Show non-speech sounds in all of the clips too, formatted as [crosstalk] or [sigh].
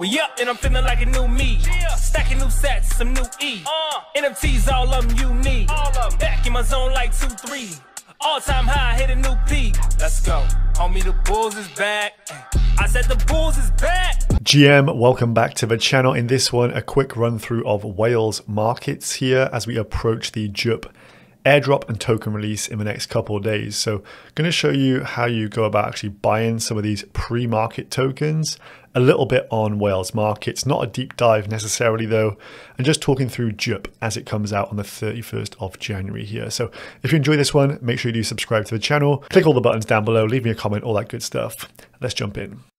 We up and I'm feeling like a new me. Stacking new sets, some new E. Uh. NFTs, all of them you need. Back in my zone like 2 3. All time high, hit a new peak. Let's go. Homie, the Bulls is back. I said the Bulls is back. GM, welcome back to the channel. In this one, a quick run through of Whales markets here as we approach the JUP airdrop and token release in the next couple of days. So I'm going to show you how you go about actually buying some of these pre-market tokens, a little bit on Whales markets, not a deep dive necessarily though, and just talking through JUP as it comes out on the 31st of January here. So if you enjoy this one, make sure you do subscribe to the channel, click all the buttons down below, leave me a comment, all that good stuff. Let's jump in.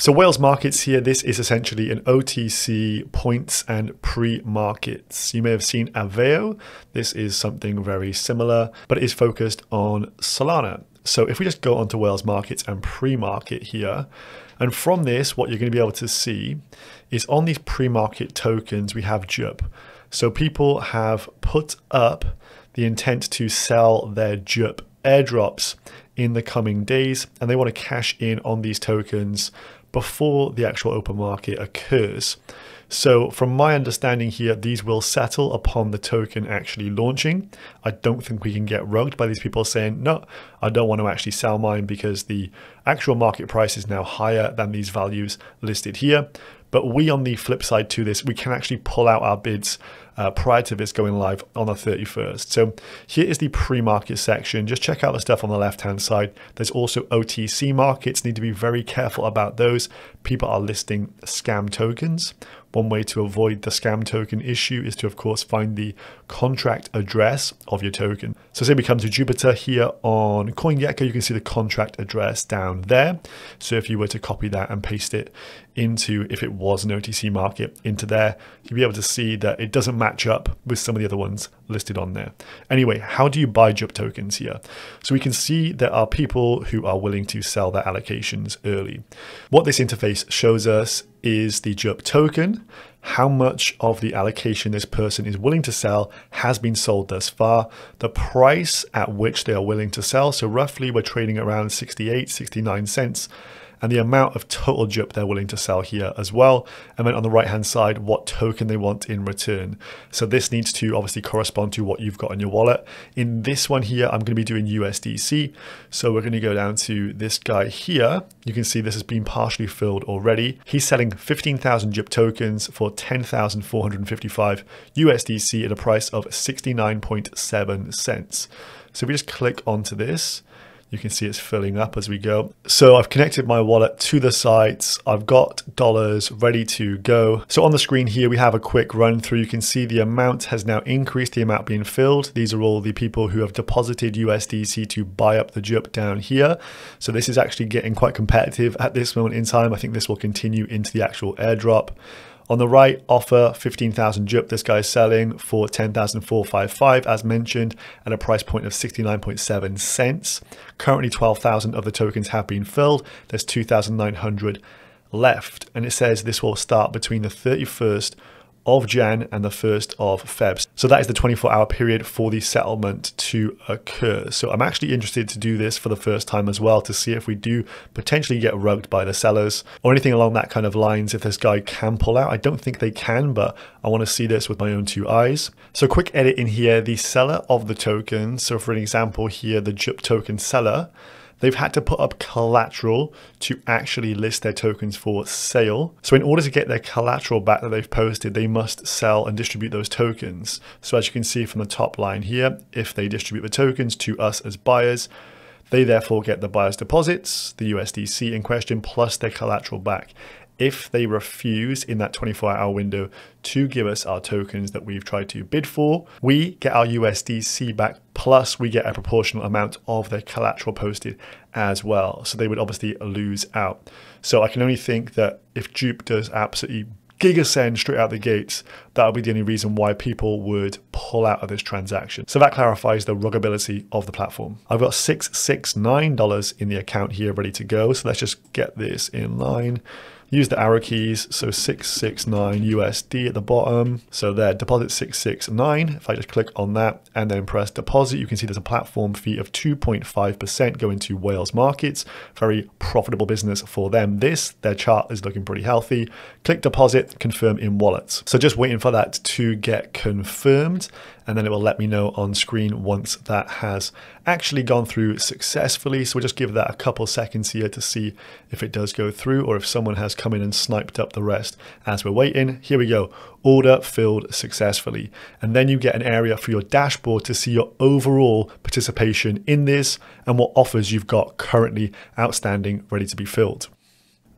So Whales markets here, this is essentially an OTC points and pre-markets. You may have seen Aevo. This is something very similar, but it is focused on Solana. So if we just go onto Whales markets and pre-market here, and from this, what you're going to be able to see is on these pre-market tokens, we have JUP. So people have put up the intent to sell their JUP airdrops in the coming days, and they want to cash in on these tokens before the actual open market occurs. So from my understanding here, these will settle upon the token actually launching. I don't think we can get rugged by these people saying, no, I don't want to actually sell mine because the actual market price is now higher than these values listed here. But we, on the flip side to this, we can actually pull out our bids uh, prior to this going live on the 31st. So here is the pre-market section. Just check out the stuff on the left-hand side. There's also OTC markets. Need to be very careful about those. People are listing scam tokens. One way to avoid the scam token issue is to, of course, find the contract address of your token. So say we come to Jupiter here on CoinGecko, you can see the contract address down there. So if you were to copy that and paste it into, if it was an OTC market, into there, you'll be able to see that it doesn't match up with some of the other ones listed on there. Anyway, how do you buy JUP tokens here? So we can see there are people who are willing to sell their allocations early. What this interface shows us is the JUP token, how much of the allocation this person is willing to sell has been sold thus far, the price at which they are willing to sell. So roughly we're trading around 68, 69 cents and the amount of total JUP they're willing to sell here as well. And then on the right hand side, what token they want in return. So this needs to obviously correspond to what you've got in your wallet. In this one here, I'm going to be doing USDC. So we're going to go down to this guy here. You can see this has been partially filled already. He's selling 15,000 JUP tokens for 10,455 USDC at a price of 69.7 cents. So if we just click onto this, you can see it's filling up as we go. So I've connected my wallet to the site. I've got dollars ready to go. So on the screen here, we have a quick run through. You can see the amount has now increased, the amount being filled. These are all the people who have deposited USDC to buy up the JUP down here. So this is actually getting quite competitive at this moment in time. I think this will continue into the actual airdrop. On the right, offer 15,000 JUP this guy is selling for 10,455 as mentioned at a price point of 69.7 cents. Currently 12,000 of the tokens have been filled. There's 2,900 left and it says this will start between the 31st of Jan and the 1st of Feb. So that is the 24 hour period for the settlement to occur. So I'm actually interested to do this for the first time as well to see if we do potentially get rugged by the sellers or anything along that kind of lines if this guy can pull out. I don't think they can, but I want to see this with my own two eyes. So quick edit in here, the seller of the token. So for an example here, the JUP token seller they've had to put up collateral to actually list their tokens for sale. So in order to get their collateral back that they've posted, they must sell and distribute those tokens. So as you can see from the top line here, if they distribute the tokens to us as buyers, they therefore get the buyer's deposits, the USDC in question, plus their collateral back if they refuse in that 24 hour window to give us our tokens that we've tried to bid for, we get our USDC back, plus we get a proportional amount of their collateral posted as well. So they would obviously lose out. So I can only think that if JUP does absolutely gigasend straight out the gates, that would be the only reason why people would pull out of this transaction. So that clarifies the ruggability of the platform. I've got $669 in the account here ready to go. So let's just get this in line. use the arrow keys. So 669 USD at the bottom. So there, deposit 669. If I just click on that and then press deposit, you can see there's a platform fee of 2.5% going to Whales Markets. Very profitable business for them. This, their chart is looking pretty healthy. Click deposit, confirm in wallets. So just waiting for that to get confirmed and then it will let me know on screen once that has actually gone through successfully. So we'll just give that a couple seconds here to see if it does go through or if someone has come in and sniped up the rest as we're waiting. Here we go. Order filled successfully. And then you get an area for your dashboard to see your overall participation in this and what offers you've got currently outstanding ready to be filled.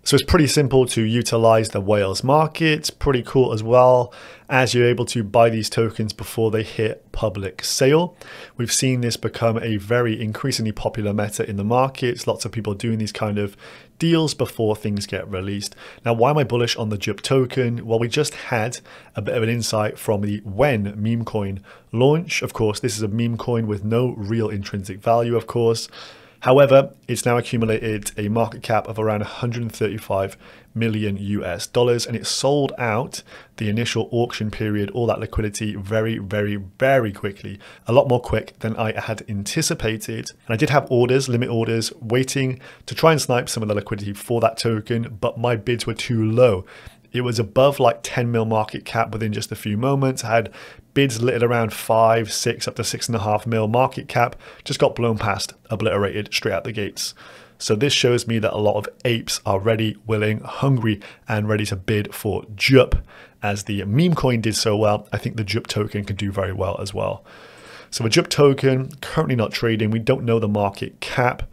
So it's pretty simple to utilize the Whales market. Pretty cool as well, as you're able to buy these tokens before they hit public sale. We've seen this become a very increasingly popular meta in the markets. Lots of people doing these kind of deals before things get released. Now, why am I bullish on the Jup token? Well, we just had a bit of an insight from the WEN meme coin launch. Of course, this is a meme coin with no real intrinsic value, of course. However, it's now accumulated a market cap of around 135 million US dollars and it sold out the initial auction period, all that liquidity very, very, very quickly. A lot more quick than I had anticipated. And I did have orders, limit orders, waiting to try and snipe some of the liquidity for that token, but my bids were too low. It was above like 10 mil market cap within just a few moments. I had bids littered around five, six, up to six and a half mil market cap. Just got blown past, obliterated straight out the gates. So this shows me that a lot of apes are ready, willing, hungry, and ready to bid for JUP. As the meme coin did so well, I think the JUP token can do very well as well. So a JUP token, currently not trading. We don't know the market cap,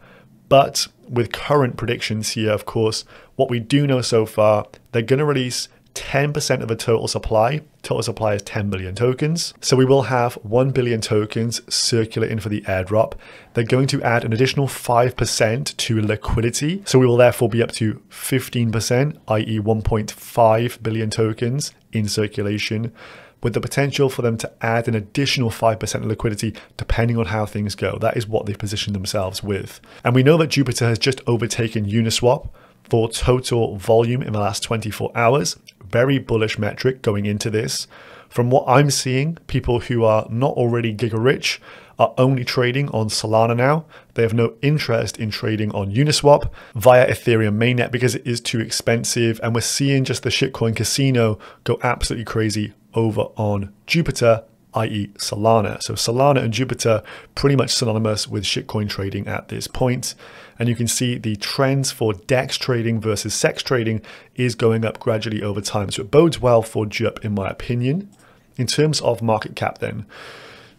but with current predictions here, of course, what we do know so far, they're going to release 10% of the total supply. Total supply is 10 billion tokens. So we will have 1 billion tokens circulating for the airdrop. They're going to add an additional 5% to liquidity. So we will therefore be up to 15%, i.e. 1.5 billion tokens in circulation with the potential for them to add an additional 5% liquidity depending on how things go. That is what they position themselves with. And we know that Jupiter has just overtaken Uniswap for total volume in the last 24 hours. Very bullish metric going into this. From what I'm seeing, people who are not already giga rich are only trading on Solana now. They have no interest in trading on Uniswap via Ethereum mainnet because it is too expensive. And we're seeing just the shitcoin casino go absolutely crazy over on Jupiter, i.e. Solana. So Solana and Jupiter pretty much synonymous with shitcoin trading at this point. And you can see the trends for DEX trading versus SEX trading is going up gradually over time. So it bodes well for JUP in my opinion. In terms of market cap then,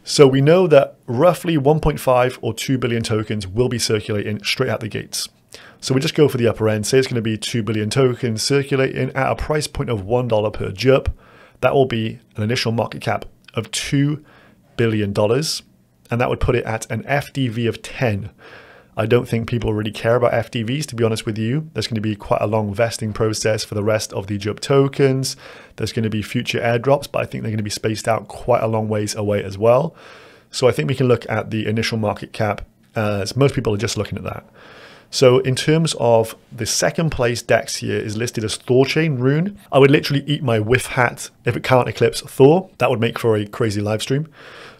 so we know that roughly 1.5 or 2 billion tokens will be circulating straight out the gates. So we just go for the upper end, say it's going to be 2 billion tokens circulating at a price point of $1 per JUP. That will be an initial market cap of $2 billion, and that would put it at an FDV of 10. I don't think people really care about FDVs, to be honest with you. There's going to be quite a long vesting process for the rest of the JUP tokens. There's going to be future airdrops, but I think they're going to be spaced out quite a long ways away as well. So I think we can look at the initial market cap as most people are just looking at that. So in terms of the second place DEX here is listed as Thorchain Rune. I would literally eat my wif hat if it can't eclipse Thor. That would make for a crazy live stream.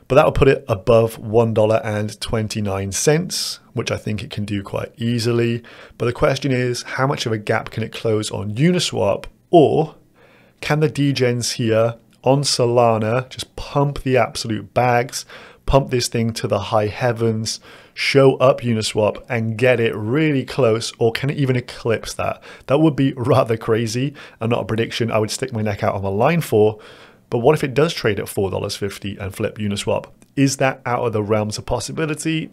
But that would put it above $1.29, which I think it can do quite easily. But the question is, how much of a gap can it close on Uniswap? Or can the degens here on Solana just pump the absolute bags, pump this thing to the high heavens, show up Uniswap and get it really close, or can it even eclipse that? That would be [laughs] rather crazy and not a prediction I would stick my neck out on the line for. But what if it does trade at $4.50 and flip Uniswap? Is that out of the realms of possibility?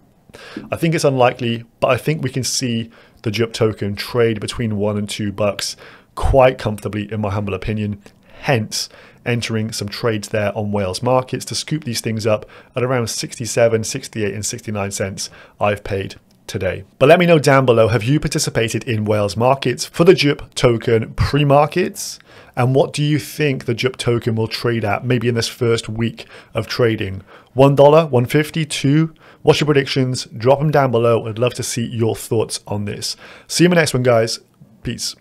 I think it's unlikely, but I think we can see the JUP token trade between one and two bucks quite comfortably, in my humble opinion. Hence, entering some trades there on Whales markets to scoop these things up at around 67, 68, and 69 cents I've paid today. But let me know down below, have you participated in Whales markets for the JUP token pre-markets? And what do you think the JUP token will trade at maybe in this first week of trading? $1, $1.50, 2 What's your predictions? Drop them down below. I'd love to see your thoughts on this. See you in the next one, guys. Peace.